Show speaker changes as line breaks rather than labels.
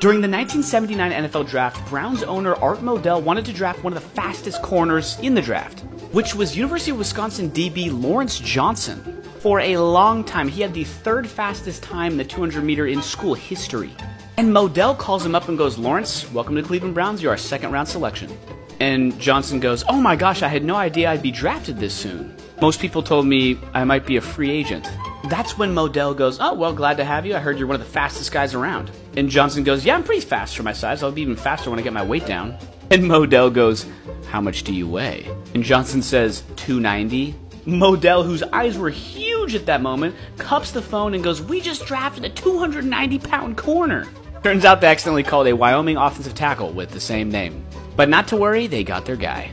During the 1979 NFL draft, Browns owner Art Modell wanted to draft one of the fastest corners in the draft, which was University of Wisconsin DB Lawrence Johnson. For a long time, he had the third fastest time in the 200 meter in school history. And Modell calls him up and goes, Lawrence, welcome to Cleveland Browns. You're our second round selection. And Johnson goes, Oh my gosh, I had no idea I'd be drafted this soon. Most people told me I might be a free agent. That's when Modell goes, Oh, well, glad to have you. I heard you're one of the fastest guys around. And Johnson goes, Yeah, I'm pretty fast for my size. I'll be even faster when I get my weight down. And Modell goes, How much do you weigh? And Johnson says, 290. Modell, whose eyes were huge at that moment, cups the phone and goes, We just drafted a 290 pound corner. Turns out they accidentally called a Wyoming offensive tackle with the same name. But not to worry, they got their guy.